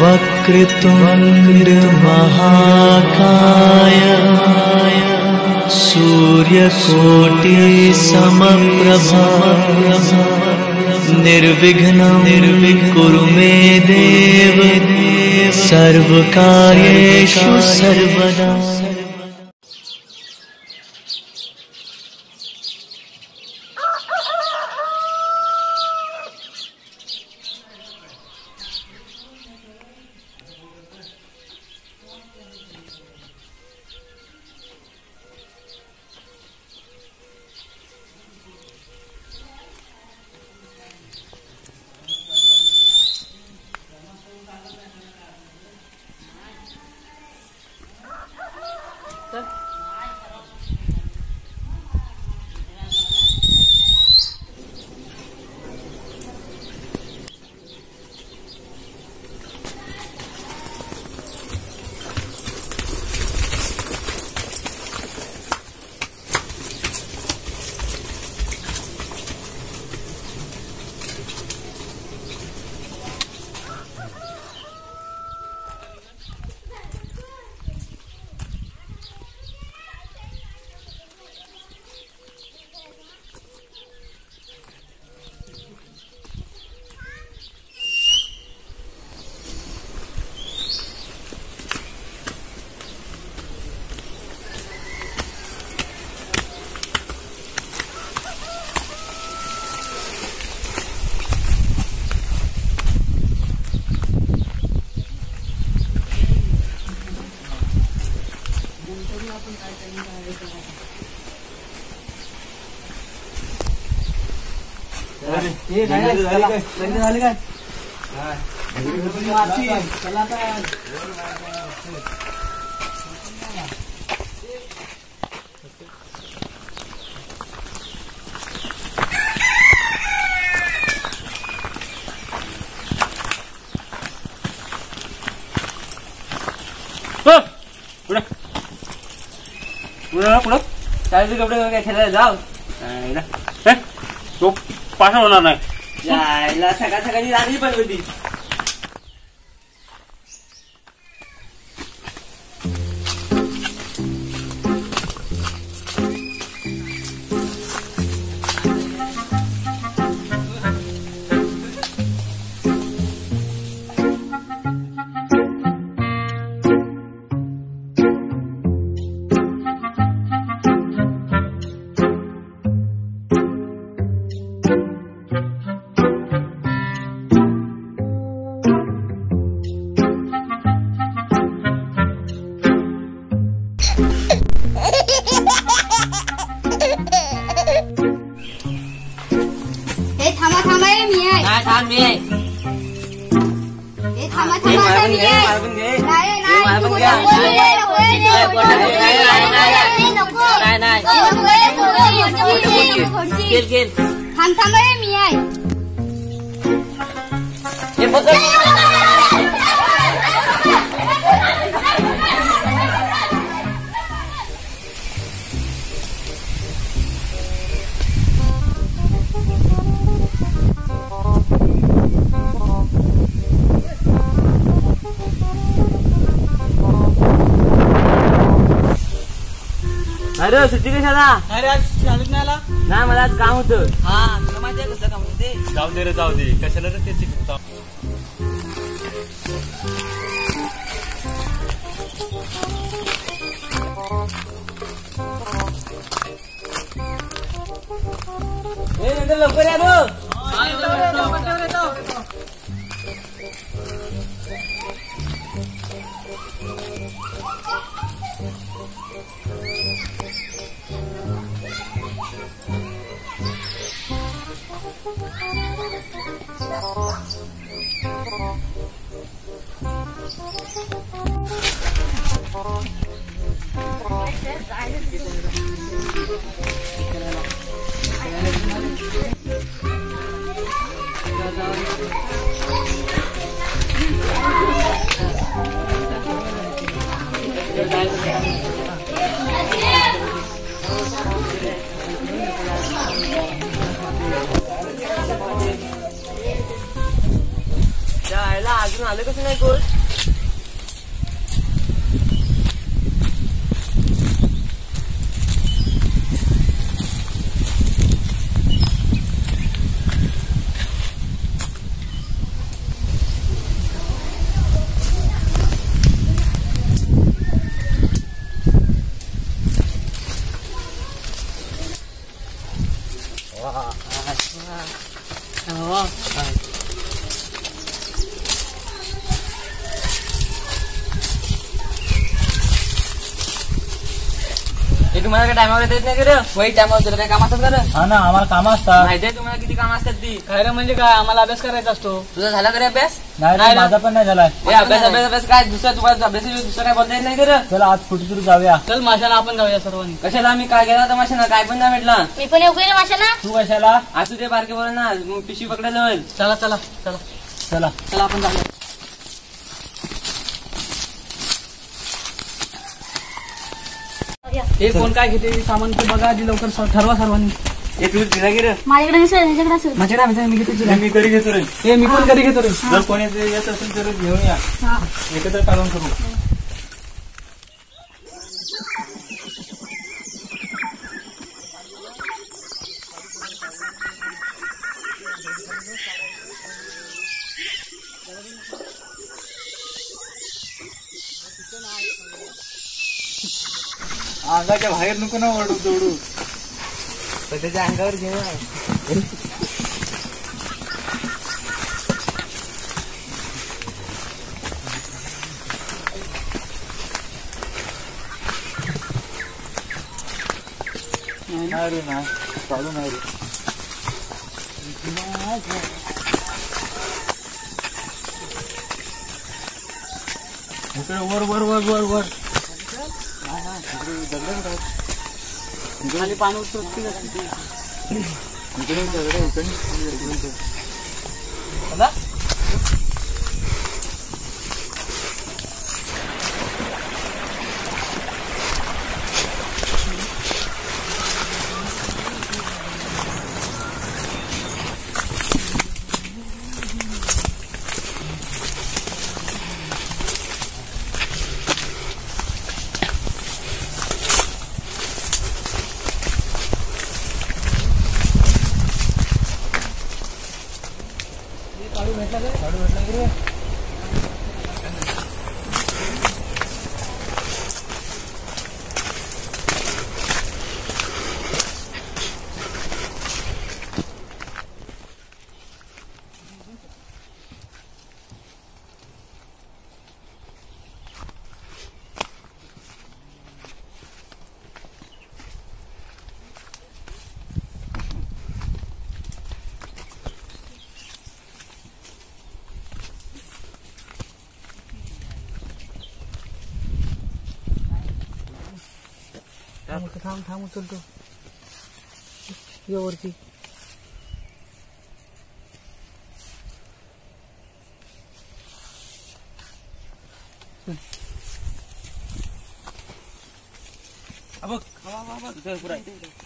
वक्रतुण्ड महाकाय सूर्यकोटि समप्रभा निर्विघ्नं निर्विकुरु मे देव। सर्वकार्येषु सर्वदा पुढं पुढं पुढं चाळीस कपडे काय खेळायला जाऊ. हे? तो पाठवणार होणार नाही. जायला सकाळ सकाळी लागली पण होती अरे सुट्टी कशाला? अरे आज शाळेत नाही आला. नाही मला आज काम होतं. हा तुला माहिती आहे कसं काम होते जाऊ दे रे जाऊ दे. कशाला रे ते? शिकतो हे नंतर लवकर या नो. जायला अजून तुम्हाला काय टायमावर येत नाही का वही टायमावर तुला काय काम असतात का रे? हा ना आम्हाला काम असतात. माहिती आहे तुम्हाला किती काम असतात ती? काय रे म्हणजे काय आम्हाला अभ्यास करायचा असतो. तुझा झाला का रे अभ्यास? नाही नाही रे. माझा पण नाही झालाय हे अभ्यास अभ्यास अभ्यास काय? दुसरा तुम्हाला अभ्यास दुसरं काय बोलता येत नाही का रे? चला आज कुठेतरी जाऊया. चल माशाला आपण जाऊया सर्वांनी. कशाला आम्ही? काय गेला तमाशा ना काय पण नाही भेटला मी पण येऊ गेले माशा ना तू कशाला? असू ते बारके बोला ना मग पिशवी पकडायला होईल. चला चला चला. चला. चला आपण जाऊया. हे कोण काय घेते? सामान ते बघा आधी लवकर स- ठरवा सर्वांनी. हे तुझं दिला रे. माझ्याकडे दिसेल त्याच्याकडे असेल माझ्याकडे मी घेते तुला. मी घरी घेतो रे. हे मी पण घरी घेतो रे. जर कोणी येत असेल तर घेऊन या. एकत्र काढून करू अंगाच्या बाहेर नको ना ओढू दौडू. त्याच्या अंगावर घे नाही रे ना चालू नाही रे. इकडे वर वर वर वर वर. खाली पाणी उतरत इकडे थांब थांब थांब उचलतो यावरती बघ बघ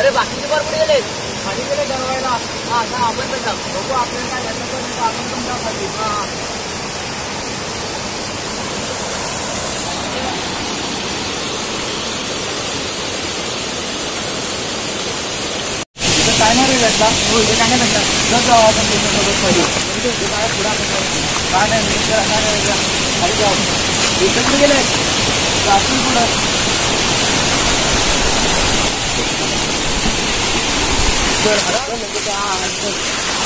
अरे बाकीचे बरं कुठे गेले खाली गेले गरवायला हा आता आपण पण जाऊ. बघू आपल्याला काय भेटलं तर नाही तर आपण पण जाऊ खाली. हा. काय नाही रे भेटला हो इथे काय नाही भेटला जर जाऊ आपण त्याच्यासोबत खाली. काय पुढं आपण काय नाही मी इथे खाली जाऊ आपण. गेले जातील पुढं Agora,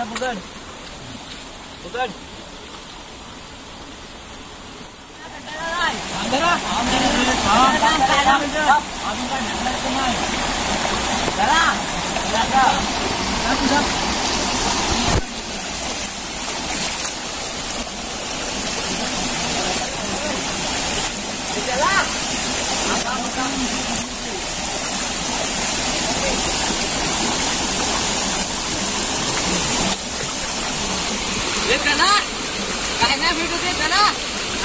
nha Putin Putin Jalan.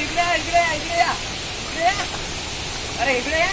इकडे या, इकडे या, इकडे या. इकडे या. अरे इकडे या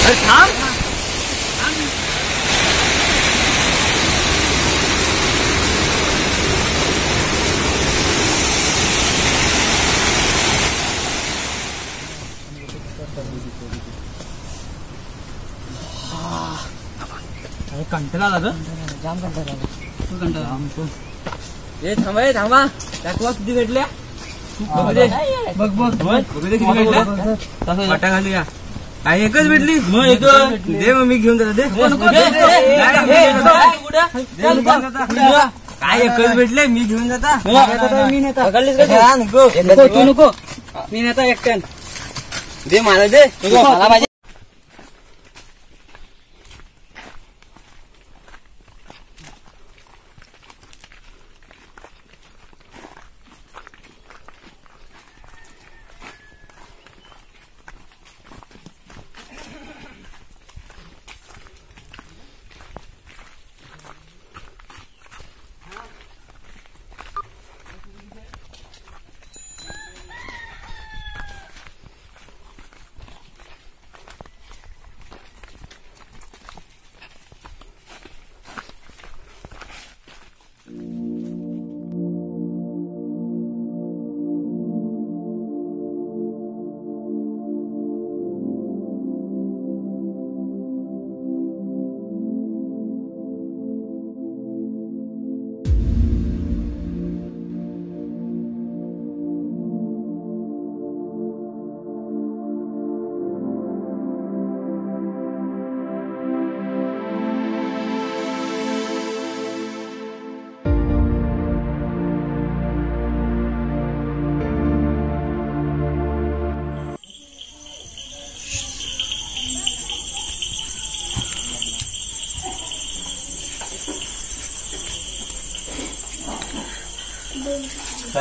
अरे थांब. अरे कंटाळा आला ग. जाम तू कंटाळा आमचं थांबा ए थांबा. दाखवा किती भेटल्या. बघ बघ बघ बघ. किती तसं वाटा घालूया आणि एकच भेटली? मग एक दे मग मी घेऊन जातो दे. काय एकच भेटले? मी घेऊन जाता? मी नेता. नको. नको मी नेता एकट्यान दे मला दे. मला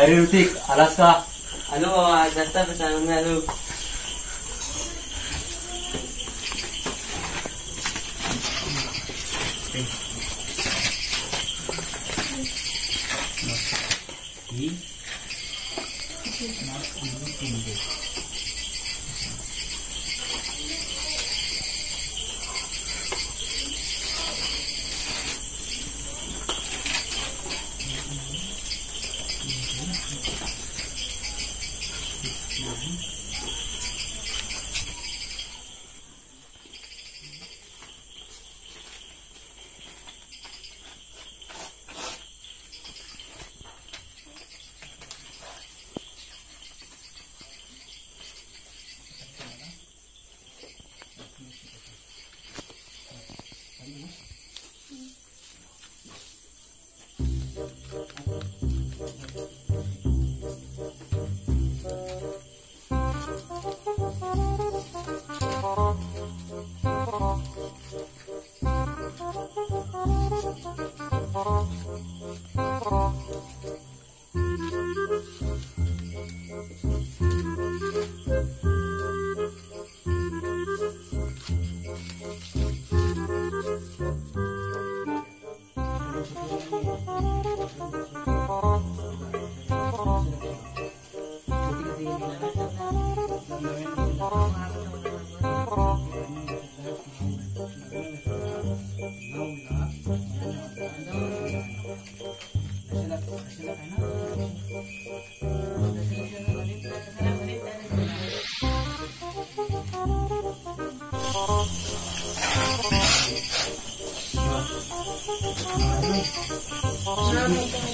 पाहिजे काय रे ऋतिक आलास का आलो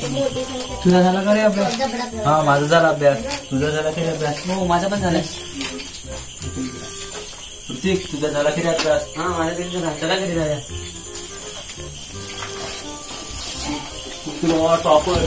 तुझा झाला का रे अभ्यास? हा माझा झाला अभ्यास. तुझा झाला की अभ्यास? हो माझा पण झालाय. प्रतीक तुझा झाला की अभ्यास? हा माझा तरी झाला. चला घरी जाऊया तुला टॉपर